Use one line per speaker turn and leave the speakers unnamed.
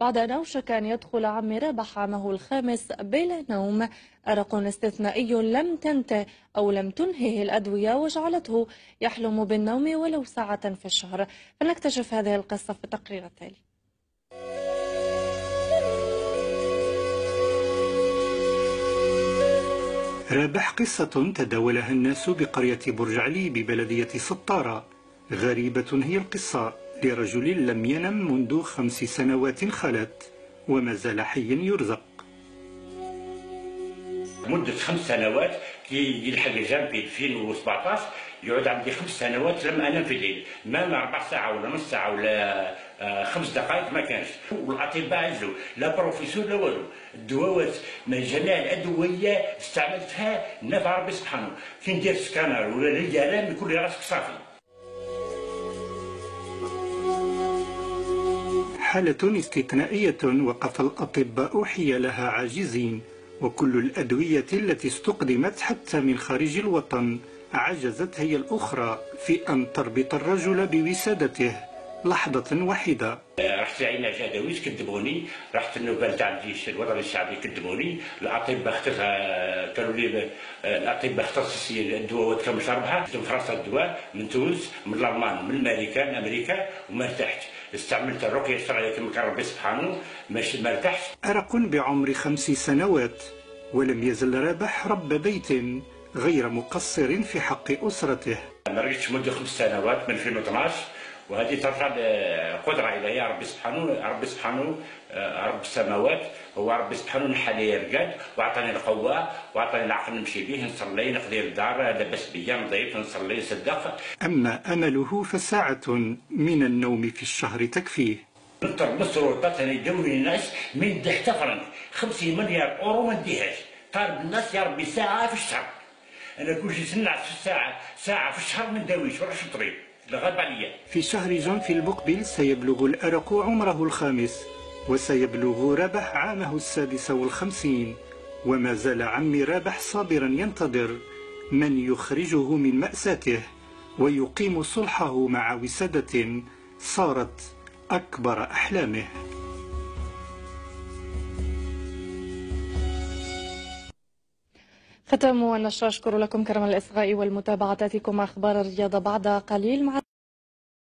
بعد أن أوشك أن يدخل عمي رابح عامه الخامس بلا نوم. أرق استثنائي لم تنته أو لم تنهه الأدوية وجعلته يحلم بالنوم ولو ساعة في الشهر. فلنكتشف هذه القصة في التقرير التالي.
رابح قصة تداولها الناس بقرية برج علي ببلدية سطارة. غريبة هي القصة. لرجل لم ينم منذ خمس سنوات خلت وما زال حيا يرزق.
مدة خمس سنوات كي يلحق في 2017 يقعد عندي خمس سنوات لم أنام في الليل. ما ربع ساعة ولا نص ساعة ولا آه، خمس دقائق ما كانش. والأطباء عزلوا لا بروفيسور لا والو. الدواوات من جميع الأدوية استعملتها نفع ربي سبحانه. كي ندير سكانر ولا الالام يكون راسك صافي.
حالة استثنائية وقف الأطباء حيالها عاجزين وكل الأدوية التي استقدمت حتى من خارج الوطن عجزت هي الأخرى في أن تربط الرجل بوسادته لحظة واحدة.
رحت لعين جدويس كذبوني رحت النوبل تاع الجيش الوطني الشعبي كذبوني الأطباء اختارها قالوا لي الأطباء اختصاصيين الدواء كم شربها؟ من فرنسا الدواء من تونس من الألمان من أمريكا من أمريكا وما ارتحتش استعملت الرقية الشرعية كما كان ربي سبحانه ماشي ما ارتحتش
أرق بعمر خمس سنوات ولم يزل رابح رب بيت غير مقصر في حق أسرته.
ما رجعتش مدة خمس سنوات من 2012 وهذه ترجع لقدره الهيه ربي سبحانه ربي سبحانه آه، رب السماوات هو ربي سبحانه نحل لي رقاد وأعطاني القوة وأعطاني العقل نمشي به نصلي نقضي الدار لاباس بيا نضيف نصلي نصدق.
أما أمله فساعة من النوم في الشهر تكفيه.
نضطر أنا يدوري الناس من حتى فرنك 50 مليار أورو ما نديهاش. طالب الناس يا ربي ساعة في الشهر. أنا كل شيء سنعت في الساعة ساعة في الشهر ما نداويش ولا شطري
في شهر جانفي المقبل سيبلغ الأرق عمره الخامس وسيبلغ رابح عامه السادس والخمسين وما زال عمي رابح صابرا ينتظر من يخرجه من مأساته ويقيم صلحه مع وسادة صارت أكبر أحلامه.
ختام والنشر أشكر لكم كرم الإصغاء والمتابعة. تأتيكم أخبار الرياضة بعد قليل. مع